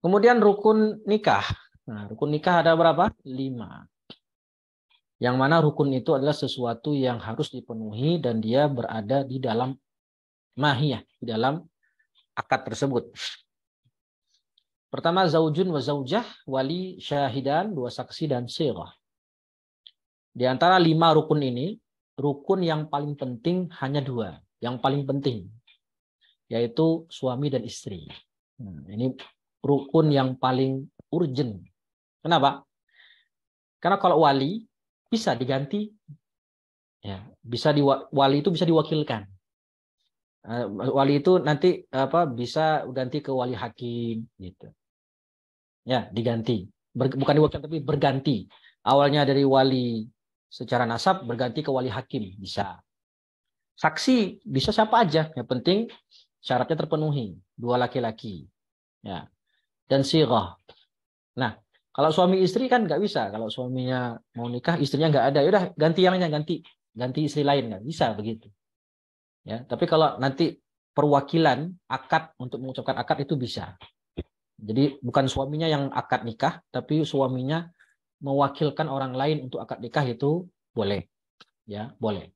Kemudian rukun nikah. Nah, rukun nikah ada berapa? Lima. Yang mana rukun itu adalah sesuatu yang harus dipenuhi dan dia berada di dalam mahiyah, di dalam akad tersebut. Pertama zaujun wa zaujah, wali syahidan, dua saksi dan sirah. Di antara lima rukun ini, rukun yang paling penting hanya dua. Yang paling penting, yaitu suami dan istri. Nah, ini rukun yang paling urgent. Kenapa? Karena kalau wali bisa diganti, ya bisa di wali itu bisa diwakilkan. Eh, wali itu nanti apa bisa ganti ke wali hakim gitu. Ya diganti, Ber, bukan diwakilkan tapi berganti. Awalnya dari wali secara nasab berganti ke wali hakim bisa. Saksi bisa siapa aja, yang penting syaratnya terpenuhi dua laki-laki. Ya, dan sirah. Nah, kalau suami istri kan nggak bisa. Kalau suaminya mau nikah, istrinya nggak ada, yaudah ganti yang lainnya, ganti ganti istri lain nggak bisa begitu. Ya, tapi kalau nanti perwakilan akad untuk mengucapkan akad itu bisa. Jadi bukan suaminya yang akad nikah, tapi suaminya mewakilkan orang lain untuk akad nikah itu boleh. Ya, boleh.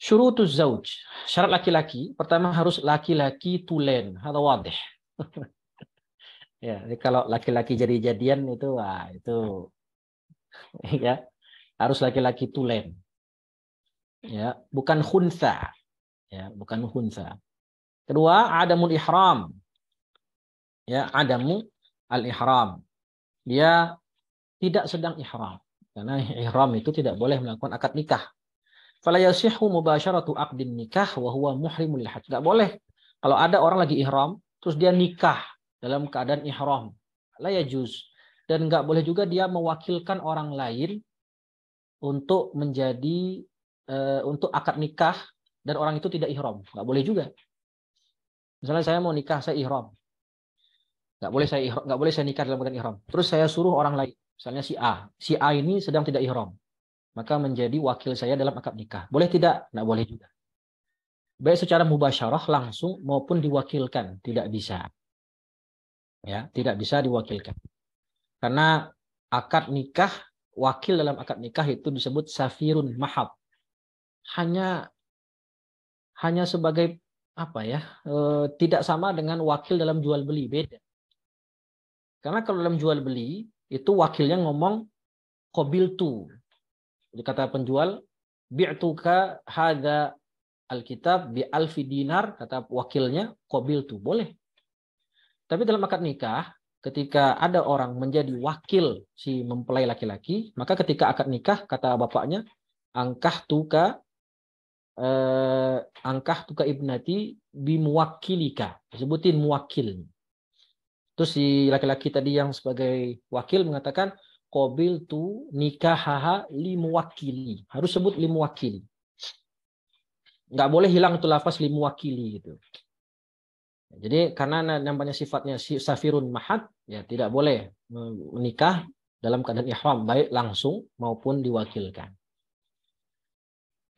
Syurutuz zauj. Syarat laki-laki, pertama harus laki-laki tulen. Hada wadih. Ya, kalau laki-laki jadi jadian itu wah itu ya harus laki-laki tulen. Ya, bukan khunsa. Ya, bukan khunsa. Kedua, adamul ihram. Ya, adamu al-ihram. Dia tidak sedang ihram. Karena ihram itu tidak boleh melakukan akad nikah. Fala yasihu mubasharatu aqdin nikah wa huwa muhrimul hajj. Enggak boleh. Kalau ada orang lagi ihram, terus dia nikah dalam keadaan ihram. La yajuz. Dan nggak boleh juga dia mewakilkan orang lain untuk menjadi uh, untuk akad nikah dan orang itu tidak ihram. Nggak boleh juga. Misalnya saya mau nikah, saya ihram. Nggak boleh saya nggak boleh saya nikah dalam keadaan ihram. Terus saya suruh orang lain, misalnya si A. Si A ini sedang tidak ihram. Maka menjadi wakil saya dalam akad nikah. Boleh tidak? Nggak boleh juga. Baik secara mubasyarah langsung maupun diwakilkan. Tidak bisa ya tidak bisa diwakilkan. Karena akad nikah wakil dalam akad nikah itu disebut safirun mahab. Hanya hanya sebagai apa ya e, tidak sama dengan wakil dalam jual beli beda. Karena kalau dalam jual beli itu wakilnya ngomong kobil tu jadi kata penjual bi'tuka hada alkitab bi alfi dinar kata wakilnya kobil tu boleh tapi dalam akad nikah, ketika ada orang menjadi wakil si mempelai laki-laki, maka ketika akad nikah, kata bapaknya, angkah tuka eh, angkah tuka ibnati bimuwakilika. Sebutin muwakil. Terus si laki-laki tadi yang sebagai wakil mengatakan, Kobil tu nikah haha limuwakili. Harus sebut limuwakili. Nggak boleh hilang itu lafaz limuwakili gitu. Jadi karena namanya sifatnya safirun mahad, ya tidak boleh menikah dalam keadaan ihram, baik langsung maupun diwakilkan.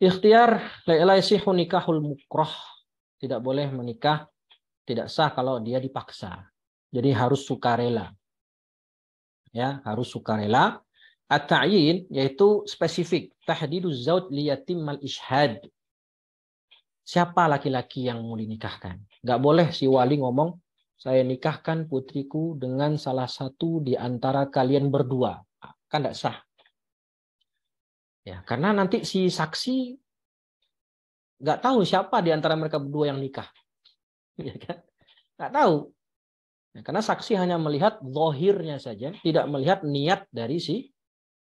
Ikhtiar yasihu nikahul mukrah. Tidak boleh menikah tidak sah kalau dia dipaksa. Jadi harus sukarela. Ya, harus sukarela. At-ta'yin yaitu spesifik, tahdiduz zauj liyatimmal ishad. Siapa laki-laki yang mau dinikahkan? Nggak boleh si wali ngomong, saya nikahkan putriku dengan salah satu di antara kalian berdua. Kan nggak sah. Ya, karena nanti si saksi nggak tahu siapa di antara mereka berdua yang nikah. Ya kan? Nggak tahu. Ya, karena saksi hanya melihat zohirnya saja, tidak melihat niat dari si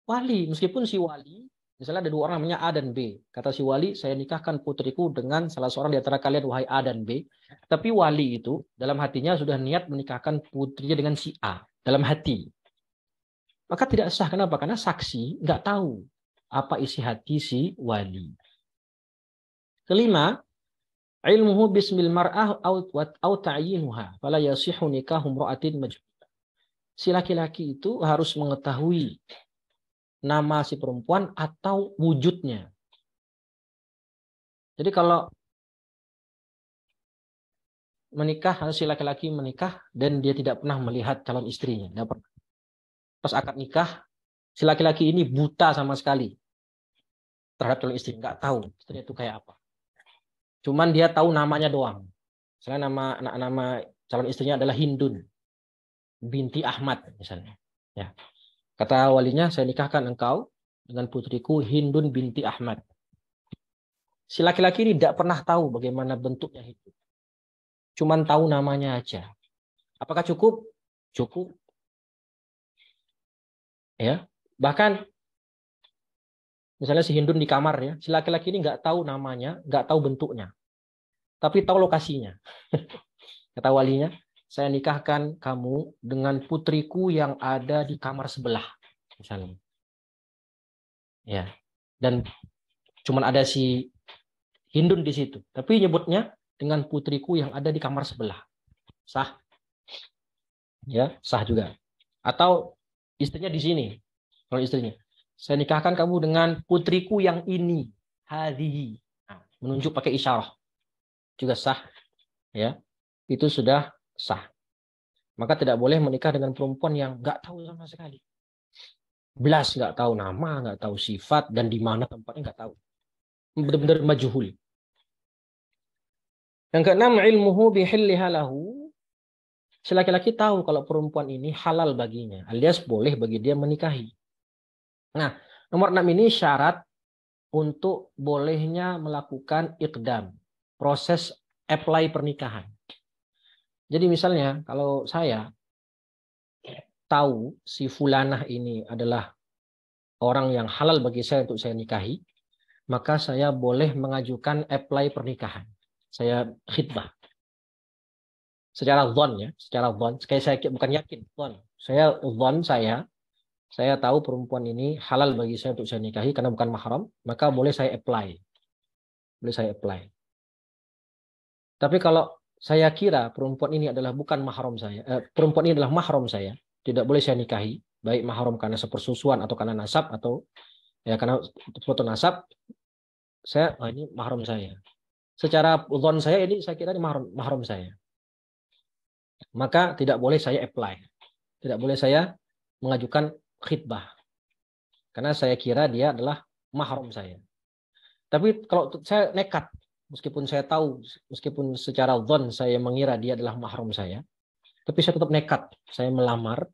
wali. Meskipun si wali Misalnya ada dua orang namanya A dan B. Kata si wali, saya nikahkan putriku dengan salah seorang di antara kalian, wahai A dan B. Tapi wali itu dalam hatinya sudah niat menikahkan putrinya dengan si A. Dalam hati. Maka tidak sah. Kenapa? Karena saksi nggak tahu apa isi hati si wali. Kelima, ilmuhu bismil mar'ah au ta'yinuha. Fala yasihu nikahum ra'atin Si laki-laki itu harus mengetahui nama si perempuan atau wujudnya. Jadi kalau menikah si laki-laki menikah dan dia tidak pernah melihat calon istrinya, tidak. Pas akad nikah, si laki-laki ini buta sama sekali terhadap calon istri, nggak tahu istrinya itu kayak apa. Cuman dia tahu namanya doang. Misalnya nama nama calon istrinya adalah Hindun binti Ahmad misalnya. Ya. Kata walinya, saya nikahkan engkau dengan putriku Hindun binti Ahmad. Si laki-laki ini tidak pernah tahu bagaimana bentuknya itu. Cuman tahu namanya aja. Apakah cukup? Cukup. Ya, bahkan misalnya si Hindun di kamar ya, si laki-laki ini nggak tahu namanya, nggak tahu bentuknya, tapi tahu lokasinya. Kata walinya, saya nikahkan kamu dengan putriku yang ada di kamar sebelah, misalnya. Ya, dan cuman ada si Hindun di situ, tapi nyebutnya dengan putriku yang ada di kamar sebelah. Sah? Ya, sah juga. Atau istrinya di sini. Kalau istrinya, saya nikahkan kamu dengan putriku yang ini, hadihi. Nah, menunjuk pakai isyarah. Juga sah. Ya. Itu sudah sah. Maka tidak boleh menikah dengan perempuan yang nggak tahu sama sekali. Belas nggak tahu nama, nggak tahu sifat, dan di mana tempatnya nggak tahu. Benar-benar majuhul. Yang keenam, ilmuhu bihilliha lahu Si laki-laki tahu kalau perempuan ini halal baginya, alias boleh bagi dia menikahi. Nah, nomor enam ini syarat untuk bolehnya melakukan ikdam, proses apply pernikahan. Jadi misalnya kalau saya tahu si fulanah ini adalah orang yang halal bagi saya untuk saya nikahi, maka saya boleh mengajukan apply pernikahan. Saya khidbah secara zon ya, secara zon. Kayak saya bukan yakin, zon. Saya zon saya, saya tahu perempuan ini halal bagi saya untuk saya nikahi karena bukan mahram, maka boleh saya apply. Boleh saya apply. Tapi kalau saya kira perempuan ini adalah bukan mahram saya, eh, perempuan ini adalah mahram saya, tidak boleh saya nikahi, baik mahram karena sepersusuan atau karena nasab atau ya karena foto nasab, saya oh ini mahram saya. Secara zon saya ini saya kira ini mahram, mahram saya maka tidak boleh saya apply. Tidak boleh saya mengajukan khidbah. Karena saya kira dia adalah mahram saya. Tapi kalau saya nekat, meskipun saya tahu, meskipun secara zon saya mengira dia adalah mahram saya, tapi saya tetap nekat. Saya melamar,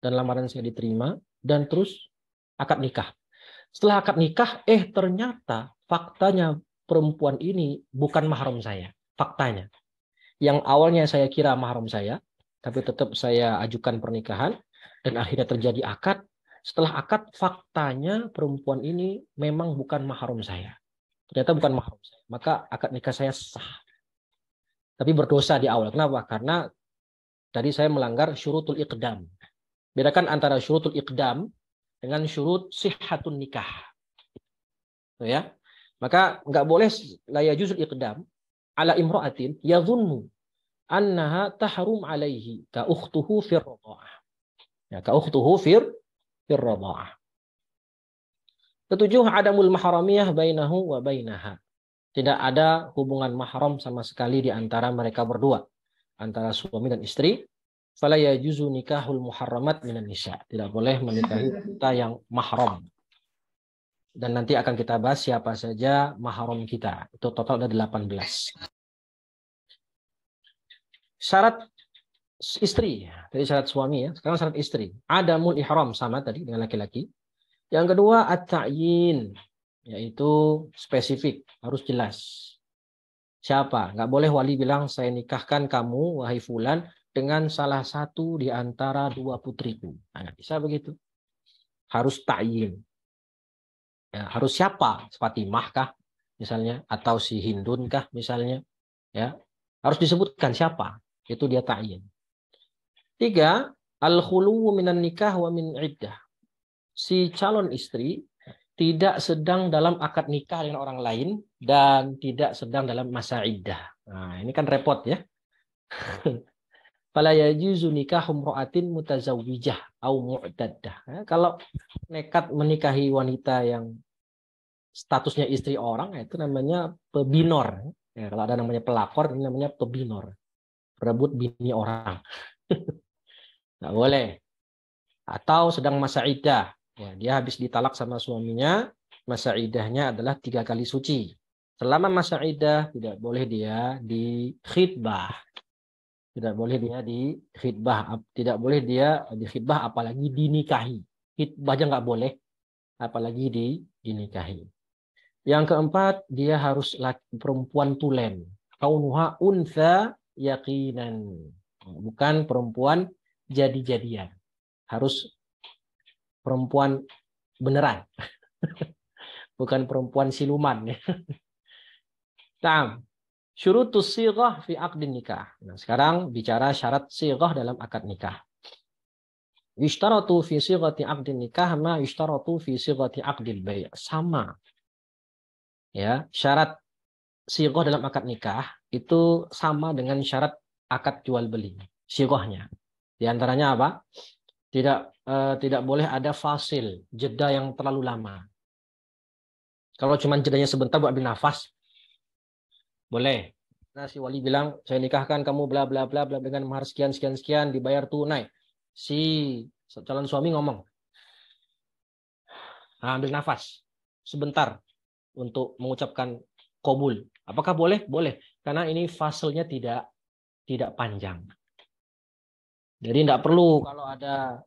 dan lamaran saya diterima, dan terus akad nikah. Setelah akad nikah, eh ternyata faktanya perempuan ini bukan mahram saya. Faktanya yang awalnya saya kira mahram saya, tapi tetap saya ajukan pernikahan dan akhirnya terjadi akad. Setelah akad, faktanya perempuan ini memang bukan mahram saya. Ternyata bukan mahram saya. Maka akad nikah saya sah. Tapi berdosa di awal. Kenapa? Karena tadi saya melanggar syurutul iqdam. Bedakan antara syurutul iqdam dengan syurut sihatun nikah. Ya. Maka nggak boleh laya juzul iqdam ala imra'atin yadhunnu annaha tahrum alaihi ka ukhtuhu fir radha'ah. Ya, ka ukhtuhu fir fir. Ketujuh, adamul mahramiyah bainahu wa bainaha. Tidak ada hubungan mahram sama sekali di antara mereka berdua. Antara suami dan istri. Fala yajuzu nikahul muharramat minan nisa. Tidak boleh menikahi kita yang mahram. Dan nanti akan kita bahas siapa saja mahram kita. Itu total ada 18 syarat istri dari syarat suami ya sekarang syarat istri adamul ihram sama tadi dengan laki-laki yang kedua at-ta'yin yaitu spesifik harus jelas. Siapa? Nggak boleh wali bilang saya nikahkan kamu wahai fulan dengan salah satu di antara dua putriku. Nah, bisa begitu. Harus ta'yin. Ya, harus siapa? Fatimah kah misalnya? Atau si Hindun kah misalnya? Ya harus disebutkan siapa. Itu dia ta'yin. Tiga, al-khuluwu minan nikah wa min iddah. Si calon istri tidak sedang dalam akad nikah dengan orang lain dan tidak sedang dalam masa iddah. Nah, ini kan repot ya. Fala yajuzu nikahum ra'atin mutazawwijah au mu'taddah. Nah, kalau nekat menikahi wanita yang statusnya istri orang itu namanya pebinor. Ya, kalau ada namanya pelakor ini namanya pebinor. rebut bini orang. Nggak boleh. Atau sedang masa idah. Ya, dia habis ditalak sama suaminya, masa idahnya adalah tiga kali suci. Selama masa idah tidak boleh dia di khidbah. Tidak boleh dia di khidbah. Tidak boleh dia di khidbah apalagi dinikahi. Khidbah aja nggak boleh. Apalagi di dinikahi. Yang keempat, dia harus laki, perempuan tulen. Kaunuha unsa yakinan. Bukan perempuan jadi-jadian. Harus perempuan beneran. Bukan perempuan siluman. Tam. Syurutus sighah fi aqdin nikah. Nah, sekarang bicara syarat sighah dalam akad nikah. Yushtaratu fi sighati aqdin nikah ma yushtaratu fi sighati aqdil bay'. Sama. Ya, syarat sighah dalam akad nikah itu sama dengan syarat akad jual beli. Sighahnya. Di antaranya apa? Tidak tidak boleh ada fasil, jeda yang terlalu lama. Kalau cuma jedanya sebentar buat ambil boleh. Nah, si wali bilang, saya nikahkan kamu bla bla bla bla dengan mahar sekian sekian sekian dibayar tunai. Si calon suami ngomong, nah, ambil nafas sebentar untuk mengucapkan kobul. Apakah boleh? Boleh. Karena ini fasilnya tidak tidak panjang. Jadi tidak perlu kalau ada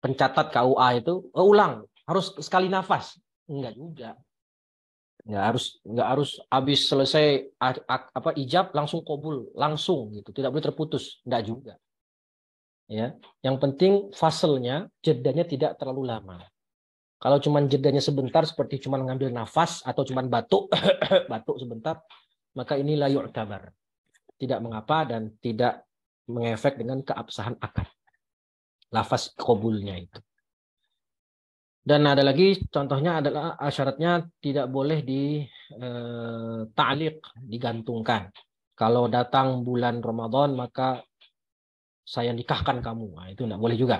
pencatat KUA itu oh, ulang harus sekali nafas. Enggak juga. Enggak harus enggak harus habis selesai apa ijab langsung kobul langsung gitu. Tidak boleh terputus. Enggak juga. Ya, yang penting faselnya jedanya tidak terlalu lama. Kalau cuma jedanya sebentar seperti cuma ngambil nafas atau cuma batuk batuk sebentar, maka ini layu kabar. Tidak mengapa dan tidak mengefek dengan keabsahan akad. Lafaz kobulnya itu. Dan ada lagi contohnya adalah syaratnya tidak boleh di eh, ta'liq, digantungkan. Kalau datang bulan Ramadan maka saya nikahkan kamu. Nah, itu tidak boleh juga.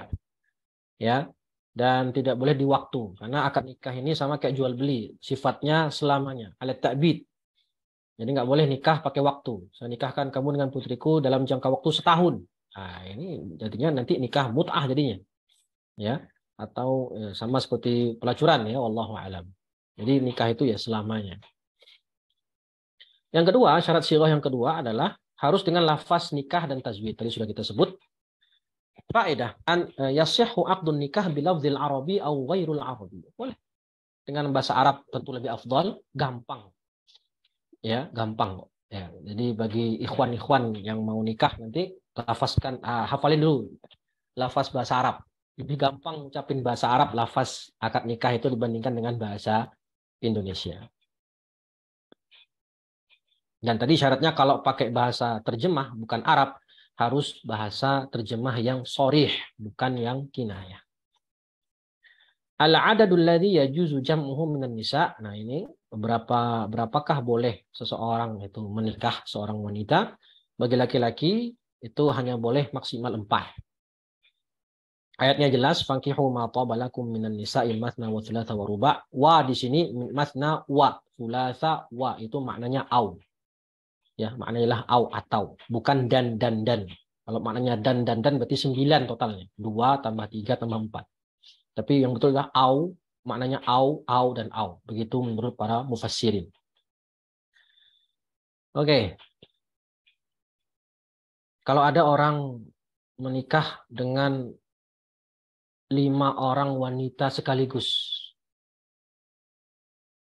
Ya. Dan tidak boleh di waktu karena akad nikah ini sama kayak jual beli, sifatnya selamanya. Alat ta'bid, jadi nggak boleh nikah pakai waktu. Saya nikahkan kamu dengan putriku dalam jangka waktu setahun. Nah, ini jadinya nanti nikah mut'ah jadinya. Ya, atau ya, sama seperti pelacuran ya, wallahu alam. Jadi nikah itu ya selamanya. Yang kedua, syarat sirah yang kedua adalah harus dengan lafaz nikah dan tajwid. Tadi sudah kita sebut. Faedah an e, yasihhu aqdun nikah bilafzil arabi au ghairul arabi. Boleh. Dengan bahasa Arab tentu lebih afdal, gampang ya gampang kok. Ya, jadi bagi ikhwan-ikhwan yang mau nikah nanti lafazkan ah, hafalin dulu lafaz bahasa Arab. Lebih gampang ucapin bahasa Arab lafaz akad nikah itu dibandingkan dengan bahasa Indonesia. Dan tadi syaratnya kalau pakai bahasa terjemah bukan Arab harus bahasa terjemah yang sorih bukan yang kinayah. Al-adadul ladzi yajuzu jam'uhu minan nisa. Nah, ini berapa berapakah boleh seseorang itu menikah seorang wanita? Bagi laki-laki itu hanya boleh maksimal empat. Ayatnya jelas fankihu ma tabalakum minan nisa'i mathna wa thulatha wa ruba. Wa di sini mathna wa thulatha wa itu maknanya au. Ya, maknanya au atau bukan dan dan dan. Kalau maknanya dan dan dan berarti sembilan totalnya. Dua tambah tiga tambah empat. Tapi yang betul adalah au, maknanya au, au, dan au. Begitu menurut para mufassirin. Oke. Okay. Kalau ada orang menikah dengan lima orang wanita sekaligus,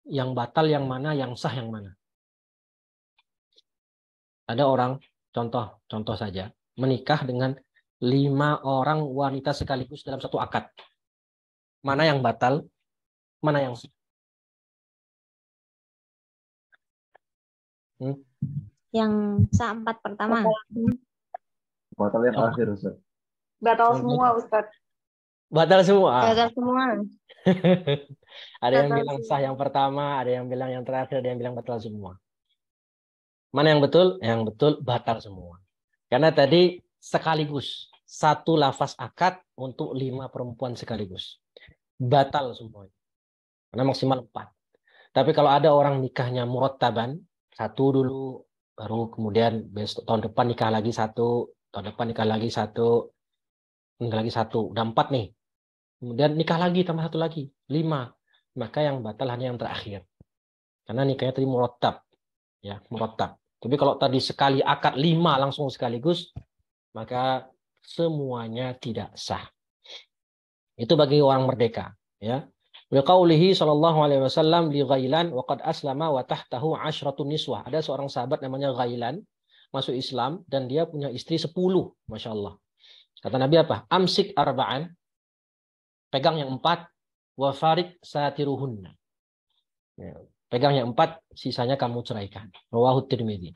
yang batal yang mana, yang sah yang mana? Ada orang, contoh, contoh saja, menikah dengan lima orang wanita sekaligus dalam satu akad. Mana yang batal? Mana yang hmm? Yang sah empat pertama. Batal yang akhir, Ustaz. Batal semua, Ustaz. Batal semua. Batal semua. ada yang bilang sah yang pertama, ada yang bilang yang terakhir, ada yang bilang batal semua. Mana yang betul? Yang betul batal semua. Karena tadi sekaligus satu lafaz akad untuk lima perempuan sekaligus batal semuanya. Karena maksimal empat. Tapi kalau ada orang nikahnya murottaban, satu dulu baru kemudian besok tahun depan nikah lagi satu, tahun depan nikah lagi satu, nikah lagi satu, udah empat nih. Kemudian nikah lagi tambah satu lagi, lima. Maka yang batal hanya yang terakhir. Karena nikahnya tadi murotab, ya murotab. Tapi kalau tadi sekali akad lima langsung sekaligus, maka semuanya tidak sah. Itu bagi orang merdeka, ya. Biqaulihi sallallahu alaihi wasallam li Ghailan wa aslama wa tahtahu ashratun niswah. Ada seorang sahabat namanya Ghailan masuk Islam dan dia punya istri 10, Masya Allah. Kata Nabi apa? Amsik arba'an. Pegang yang empat. Wa farik satiruhunna. Ya, pegang yang empat, sisanya kamu ceraikan. Rawahu Tirmidzi.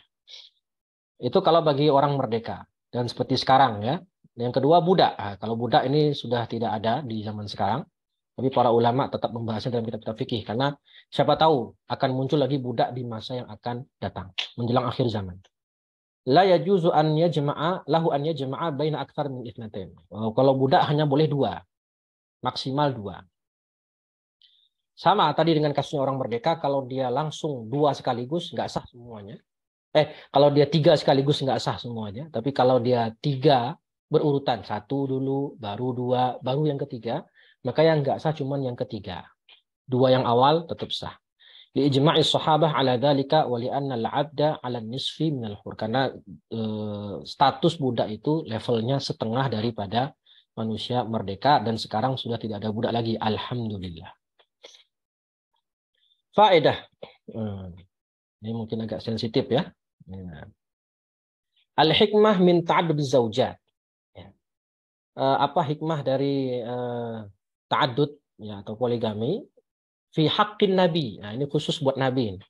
Itu kalau bagi orang merdeka. Dan seperti sekarang ya. Yang kedua budak. Nah, kalau budak ini sudah tidak ada di zaman sekarang. Tapi para ulama tetap membahasnya dalam kitab-kitab fikih karena siapa tahu akan muncul lagi budak di masa yang akan datang menjelang akhir zaman. La yajuzu an yajma'a lahu an yajma'a baina aktsar min itsnatain. Kalau budak hanya boleh dua. Maksimal dua. Sama tadi dengan kasusnya orang merdeka, kalau dia langsung dua sekaligus nggak sah semuanya. Eh, kalau dia tiga sekaligus nggak sah semuanya. Tapi kalau dia tiga berurutan, satu dulu, baru dua, baru yang ketiga, maka yang enggak sah cuma yang ketiga. Dua yang awal tetap sah. Li ijma'i sahabah ala dhalika wa li'anna al-'abda 'ala nisfi min al-hur. Karena e, status budak itu levelnya setengah daripada manusia merdeka dan sekarang sudah tidak ada budak lagi. Alhamdulillah. Faedah. Hmm. Ini mungkin agak sensitif ya. ya. Al-hikmah min ta'addud zaujat. Ya. Uh, apa hikmah dari uh, ta'adud ya atau poligami fi haqqin nabi. Nah, ini khusus buat nabi ini.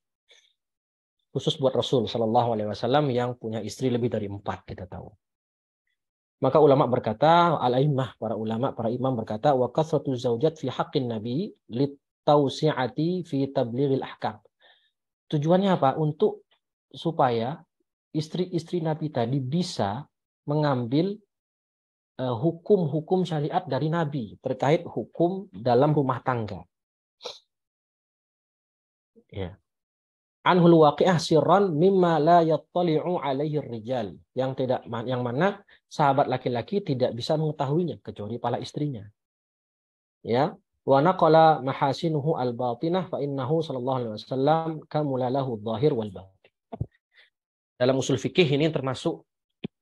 Khusus buat Rasul Shallallahu alaihi wasallam yang punya istri lebih dari empat kita tahu. Maka ulama berkata, al-a'immah, para ulama, para imam berkata, wa kasratu zaujat fi haqqin nabi litausi'ati fi tablighil ahkam. Tujuannya apa? Untuk supaya istri-istri Nabi tadi bisa mengambil Eh, hukum-hukum syariat dari Nabi terkait hukum dalam rumah tangga. Ya. Anhul waqi'ah sirran mimma la yattali'u alaihi rijal. Yang tidak yang mana sahabat laki-laki tidak bisa mengetahuinya kecuali para istrinya. Ya. Wa naqala mahasinuhu al-batinah fa innahu sallallahu alaihi wasallam kamula lahu dhahir wal batin. Dalam usul fikih ini termasuk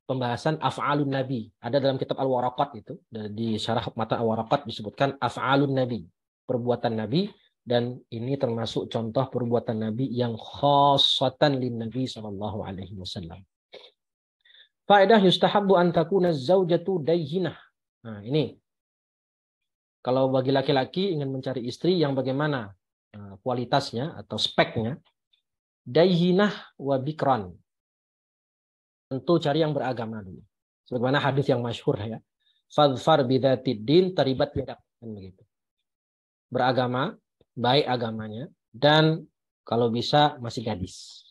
pembahasan af'alun nabi. Ada dalam kitab Al-Waraqat itu di syarah mata Al-Waraqat disebutkan af'alun nabi, perbuatan nabi dan ini termasuk contoh perbuatan nabi yang khassatan lin nabi sallallahu alaihi wasallam. Faedah yustahabbu an takuna zaujatu dayhinah. Nah, ini kalau bagi laki-laki ingin mencari istri yang bagaimana eh, kualitasnya atau speknya, dayhinah wa bikran tentu cari yang beragama dulu. Sebagaimana hadis yang masyhur ya. Fadfar bidatid din taribat bidak. Kan begitu. Beragama, baik agamanya, dan kalau bisa masih gadis.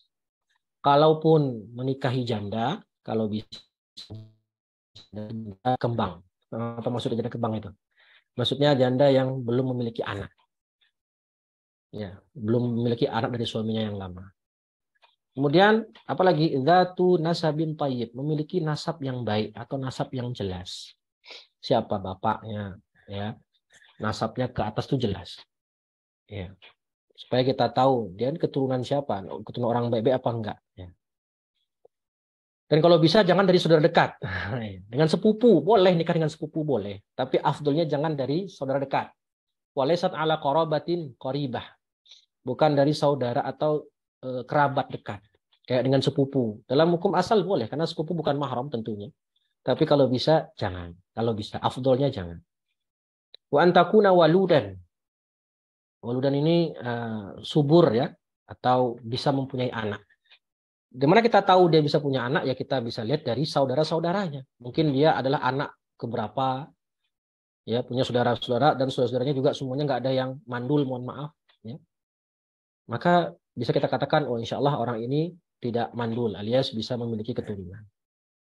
Kalaupun menikahi janda, kalau bisa kembang. Apa maksudnya janda kembang itu? Maksudnya janda yang belum memiliki anak. Ya, belum memiliki anak dari suaminya yang lama. Kemudian apalagi zatu nasabin tayyib, memiliki nasab yang baik atau nasab yang jelas. Siapa bapaknya, ya. Nasabnya ke atas itu jelas. Ya. Supaya kita tahu dia keturunan siapa, keturunan orang baik-baik apa enggak, ya. Dan kalau bisa jangan dari saudara dekat. Dengan sepupu boleh nikah dengan sepupu boleh, tapi afdolnya jangan dari saudara dekat. Walaisat ala qarabatin qaribah. Bukan dari saudara atau Eh, kerabat dekat kayak dengan sepupu dalam hukum asal boleh karena sepupu bukan mahram tentunya tapi kalau bisa jangan kalau bisa afdolnya jangan wa antakuna waludan waludan ini uh, subur ya atau bisa mempunyai anak Gimana kita tahu dia bisa punya anak ya kita bisa lihat dari saudara-saudaranya mungkin dia adalah anak keberapa ya punya saudara-saudara dan saudara-saudaranya juga semuanya nggak ada yang mandul mohon maaf ya maka bisa kita katakan oh insya Allah orang ini tidak mandul alias bisa memiliki keturunan.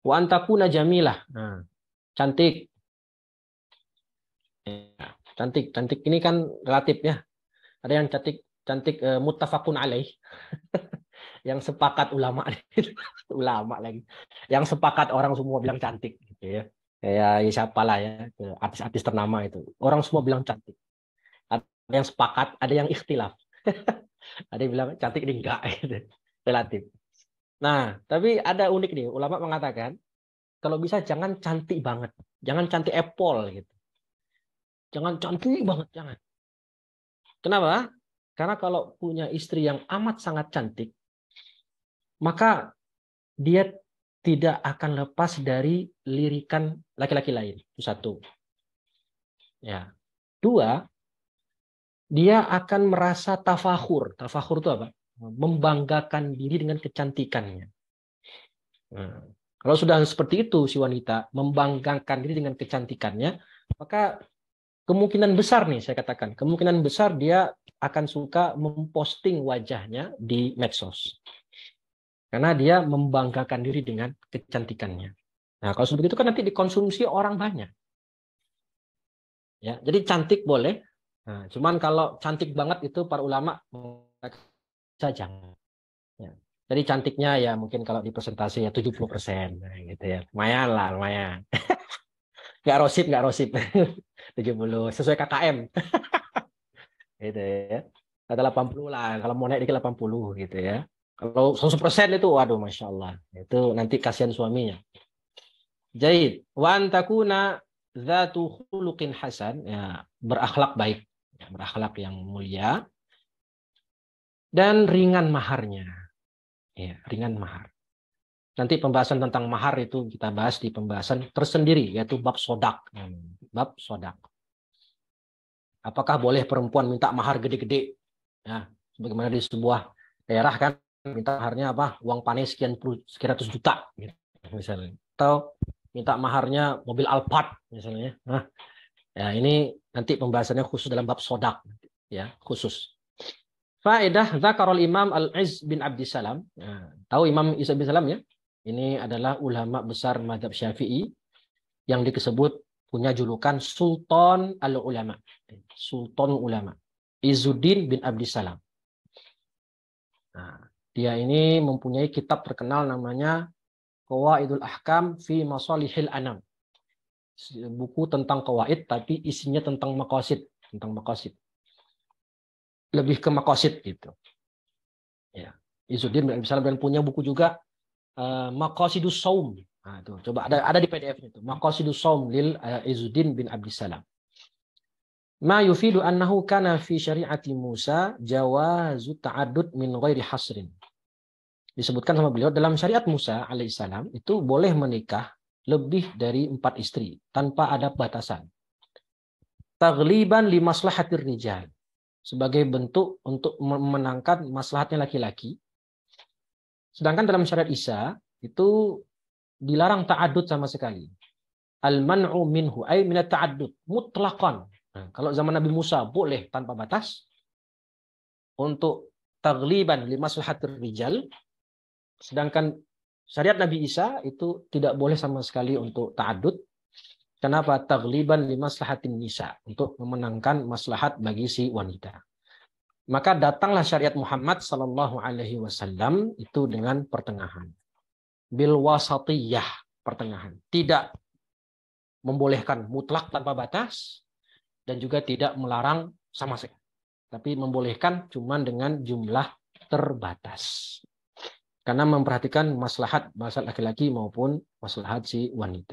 Wa antakuna jamilah. Nah, cantik. Ya, cantik, cantik ini kan relatif ya. Ada yang cantik cantik uh, muttafaqun alaih. yang sepakat ulama ulama lagi. Yang sepakat orang semua bilang cantik gitu ya. Kayak ya siapalah ya, artis-artis ternama itu. Orang semua bilang cantik. Ada yang sepakat, ada yang ikhtilaf. ada yang bilang cantik ini enggak gitu. Relatif. Nah, tapi ada unik nih. Ulama mengatakan kalau bisa jangan cantik banget. Jangan cantik apple gitu. Jangan cantik banget, jangan. Kenapa? Karena kalau punya istri yang amat sangat cantik, maka dia tidak akan lepas dari lirikan laki-laki lain. Itu satu. Ya. Dua, dia akan merasa tafahur. Tafahur itu apa? Membanggakan diri dengan kecantikannya. Nah, kalau sudah seperti itu si wanita membanggakan diri dengan kecantikannya, maka kemungkinan besar nih saya katakan, kemungkinan besar dia akan suka memposting wajahnya di medsos. Karena dia membanggakan diri dengan kecantikannya. Nah, kalau seperti itu kan nanti dikonsumsi orang banyak. Ya, jadi cantik boleh. Nah, cuman kalau cantik banget itu para ulama saja Ya. Jadi cantiknya ya mungkin kalau di presentasi ya 70 persen nah, gitu ya. Lumayan lah, lumayan. nggak rosip, nggak rosip. 70 sesuai KKM. gitu ya. Kata 80 lah, kalau mau naik dikit 80 gitu ya. Kalau 100% itu waduh Masya Allah. Itu nanti kasihan suaminya. Jaid. Wa antakuna zatu khuluqin hasan. Ya, berakhlak baik. Ya, berakhlak yang mulia. Dan ringan maharnya. Ya, ringan mahar. Nanti pembahasan tentang mahar itu kita bahas di pembahasan tersendiri, yaitu bab sodak. Hmm, bab sodak. Apakah boleh perempuan minta mahar gede-gede? Ya, sebagaimana di sebuah daerah kan minta maharnya apa? Uang panis sekian puluh sekian ratus juta gitu, misalnya. Atau minta maharnya mobil Alphard misalnya. Nah, ya ini nanti pembahasannya khusus dalam bab sodak ya, khusus. Faedah zakarul Imam Al-Iz bin Abdissalam. Ya, tahu Imam Isa bin Salam ya? Ini adalah ulama besar madhab Syafi'i yang disebut punya julukan Sultan al-Ulama. Sultan Ulama. Izuddin bin Abdissalam. Nah, dia ini mempunyai kitab terkenal namanya Qawaidul Ahkam fi Masalihil Anam. Buku tentang kawaid tapi isinya tentang makosid, tentang makosid. Lebih ke makosid gitu. Ya. Izuddin bin Abdissalam dan punya buku juga uh, Maqasidus Saum Nah, itu coba ada ada di PDF-nya itu. Maqasidus Shaum lil uh, Izzuddin bin Abdissalam. Ma yufidu annahu kana fi syari'ati Musa jawazu ta'addud min ghairi hasrin. Disebutkan sama beliau dalam syariat Musa alaihissalam itu boleh menikah lebih dari empat istri tanpa ada batasan. Tagliban li maslahatir rijal sebagai bentuk untuk memenangkan maslahatnya laki-laki. Sedangkan dalam syariat Isa itu dilarang ta'adud sama sekali. Al-man'u minhu ay minat ta'adud mutlaqan. Nah, kalau zaman Nabi Musa boleh tanpa batas untuk tagliban li maslahatir rijal sedangkan syariat Nabi Isa itu tidak boleh sama sekali untuk ta'adud. Kenapa? Tagliban li maslahatin nisa untuk memenangkan maslahat bagi si wanita. Maka datanglah syariat Muhammad sallallahu alaihi wasallam itu dengan pertengahan bil wasatiyah pertengahan. Tidak membolehkan mutlak tanpa batas dan juga tidak melarang sama sekali. Tapi membolehkan cuma dengan jumlah terbatas. Karena memperhatikan maslahat maslahat laki-laki maupun maslahat si wanita.